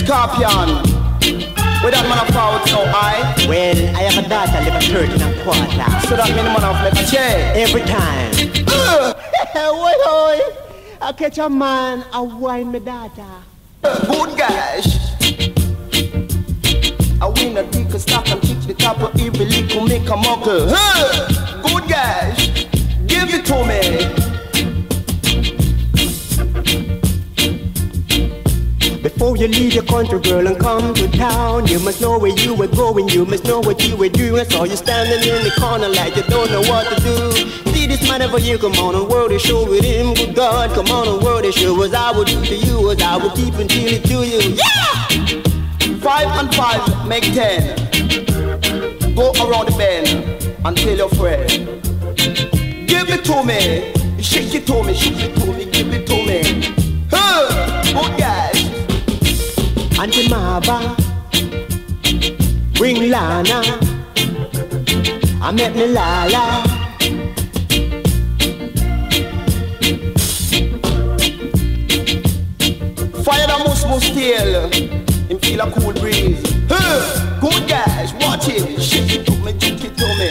Scorpion. Where that man a forward now, I? Well, I have a daughter live a third and a quarter. So that mean the man have make a check. Every time. Wait, wait. I catch a man, I wine my daughter. Good guys. I win a dick, stop and kick the top of every little make a muckle. Huh. Good guys. Give it to me. You leave your country, girl, and come to town, you must know where you were going, you must know what you were doing. I saw you standing in the corner like you don't know what to do. See this man over here, come on and world is show with him. Good God, come on and world is show as I would do to you, as I would keep until it to you. Yeah! Five and five make ten. Go around the bend and tell your friend. Give it to me. Shake it to me, shake it to me, give it to me. Huh, good guys. Auntie Maba, bring Lana. I met me Lala. Fire the mus mus tail. Him feel a cool breeze. Huh, good guys, watch it. Shake it to me, shake it to me.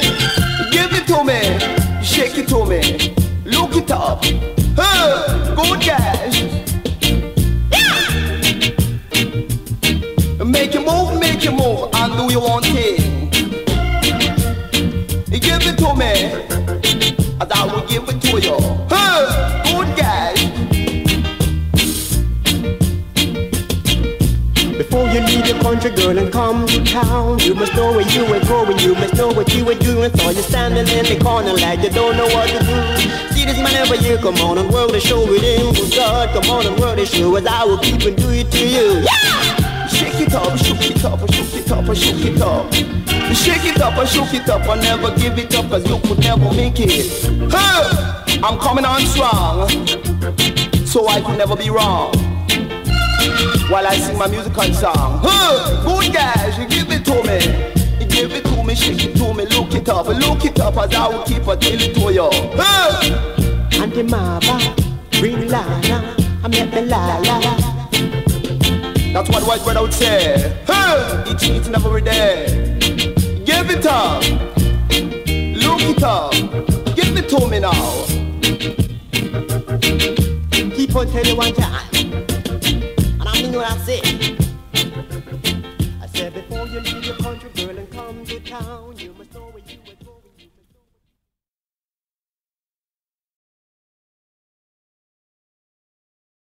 Give it to me, shake it to me. Look it up. Huh, good guys. And do your own thing. Give it to me, as I will give it to you. Huh, good guys. Before you leave your country, girl, and come to town, you must know where you were going, you must know what you were doing. Saw you're standing in the corner like you don't know what to do. See this man over here, come on and world the show with him. Good God, come on and world the show as I will keep and do it to you. Yeah! Shake it up, shook it up, shook it up, shook it up. Shake it up, shook it up, and never give it up, cause you could never make it. Huh! I'm coming on strong, so I could never be wrong. While I sing my musical song. Huh! Good guys, you give it to me. You give it to me, shake it to me, look it up, look it up, as I will keep a tell it to you. Huh! Auntie Maba, bring Lana. I met me Lala. That's what white brother would say. Huh! Each eating every day. Give it up. Look it up. Give it to me now. Keep on telling one time. And I mean what I say. I said before you leave your country, girl, and come to town.